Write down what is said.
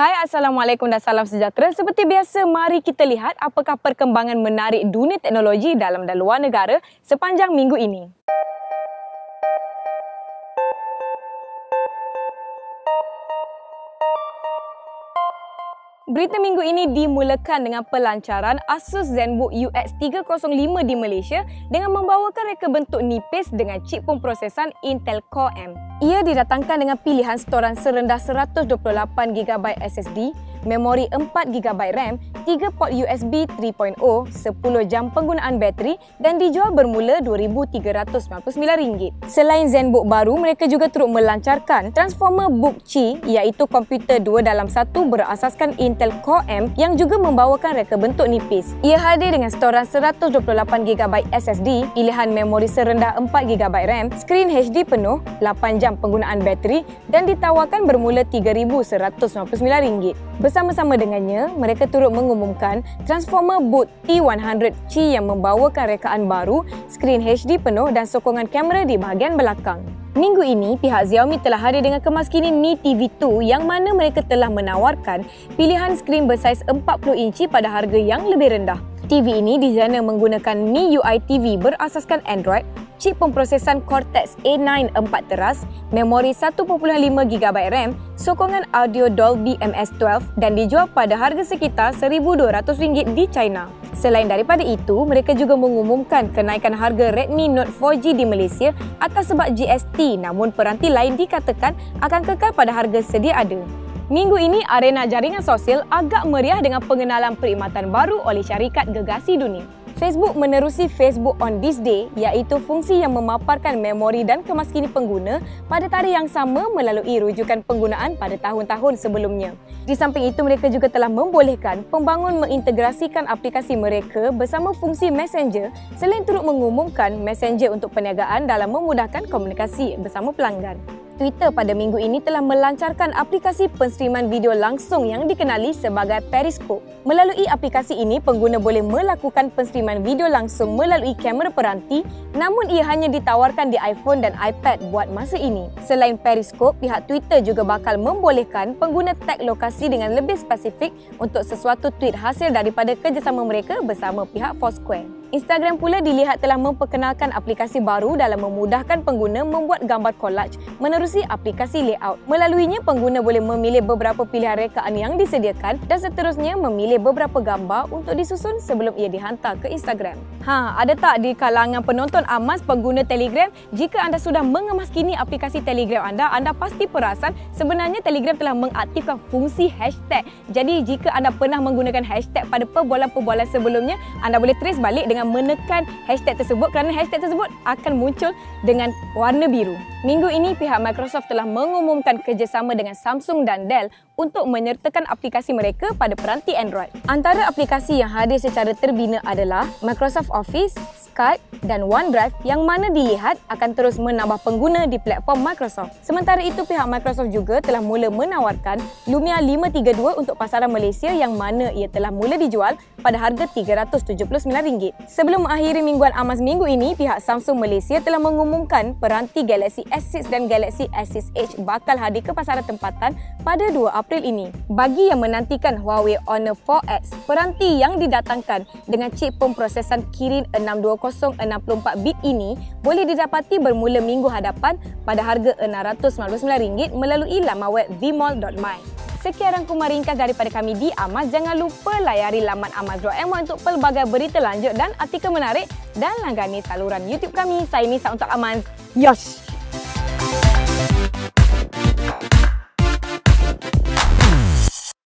Hai Assalamualaikum dan salam sejahtera. Seperti biasa, mari kita lihat apakah perkembangan menarik dunia teknologi dalam dan luar negara sepanjang minggu ini. Berita minggu ini dimulakan dengan pelancaran Asus ZenBook UX305 di Malaysia dengan membawakan reka bentuk nipis dengan chip pemprosesan Intel Core M. Ia didatangkan dengan pilihan storan serendah 128GB SSD, memori 4GB RAM, 3 port USB 3.0, 10 jam penggunaan bateri dan dijual bermula RM2,399. Selain ZenBook baru, mereka juga turut melancarkan Transformer Book Qi iaitu komputer dua dalam satu berasaskan Intel Core M yang juga membawakan reka bentuk nipis. Ia hadir dengan storan 128GB SSD, pilihan memori serendah 4GB RAM, skrin HD penuh, 8 jam penggunaan bateri dan ditawarkan bermula RM3,199. Bersama-sama dengannya, mereka turut mengumumkan Transformer Boot T100 Qi yang membawakan rekaan baru, skrin HD penuh dan sokongan kamera di bahagian belakang. Minggu ini, pihak Xiaomi telah hadir dengan kemaskini Mi TV 2 yang mana mereka telah menawarkan pilihan skrin bersaiz 40 inci pada harga yang lebih rendah. TV ini dijana menggunakan Mi UI TV berasaskan Android chip pemprosesan Cortex A9 4 teras, memori 1.5GB RAM, sokongan audio Dolby MS12 dan dijual pada harga sekitar RM1,200 di China. Selain daripada itu, mereka juga mengumumkan kenaikan harga Redmi Note 4G di Malaysia atas sebab GST namun peranti lain dikatakan akan kekal pada harga sedia ada. Minggu ini, arena jaringan sosial agak meriah dengan pengenalan perkhidmatan baru oleh syarikat gegasi dunia. Facebook menerusi Facebook on this day iaitu fungsi yang memaparkan memori dan kemaskini pengguna pada tarikh yang sama melalui rujukan penggunaan pada tahun-tahun sebelumnya. Di samping itu mereka juga telah membolehkan pembangun mengintegrasikan aplikasi mereka bersama fungsi Messenger selain turut mengumumkan Messenger untuk perniagaan dalam memudahkan komunikasi bersama pelanggan. Twitter pada minggu ini telah melancarkan aplikasi penstreaman video langsung yang dikenali sebagai Periscope. Melalui aplikasi ini, pengguna boleh melakukan penstreaman video langsung melalui kamera peranti namun ia hanya ditawarkan di iPhone dan iPad buat masa ini. Selain Periscope, pihak Twitter juga bakal membolehkan pengguna tag lokasi dengan lebih spesifik untuk sesuatu tweet hasil daripada kerjasama mereka bersama pihak Foursquare. Instagram pula dilihat telah memperkenalkan aplikasi baru dalam memudahkan pengguna membuat gambar collage menerusi aplikasi layout. Melaluinya, pengguna boleh memilih beberapa pilihan rekaan yang disediakan dan seterusnya memilih beberapa gambar untuk disusun sebelum ia dihantar ke Instagram. Ha, ada tak di kalangan penonton Amas pengguna Telegram, jika anda sudah mengemaskini aplikasi Telegram anda, anda pasti perasan sebenarnya Telegram telah mengaktifkan fungsi hashtag. Jadi, jika anda pernah menggunakan hashtag pada perbualan-perbualan sebelumnya, anda boleh trace balik dengan dengan menekan hashtag tersebut kerana hashtag tersebut akan muncul dengan warna biru. Minggu ini pihak Microsoft telah mengumumkan kerjasama dengan Samsung dan Dell untuk menyertakan aplikasi mereka pada peranti Android. Antara aplikasi yang hadir secara terbina adalah Microsoft Office, Skype dan OneDrive yang mana dilihat akan terus menambah pengguna di platform Microsoft. Sementara itu, pihak Microsoft juga telah mula menawarkan Lumia 532 untuk pasaran Malaysia yang mana ia telah mula dijual pada harga RM379. Sebelum mengakhiri mingguan Amas minggu ini, pihak Samsung Malaysia telah mengumumkan peranti Galaxy S6 dan Galaxy S6 Edge bakal hadir ke pasaran tempatan pada 2 April ini. Bagi yang menantikan Huawei Honor 4X, peranti yang didatangkan dengan chip pemprosesan Kirin 620 64 bit ini boleh didapati bermula minggu hadapan pada harga RM699 melalui laman web vmall.my. Sekian rangkuman ringkas daripada kami di Amas. Jangan lupa layari laman amas.my untuk pelbagai berita lanjut dan artikel menarik dan langgani saluran YouTube kami. Saya Nisa untuk Amas. Yosh!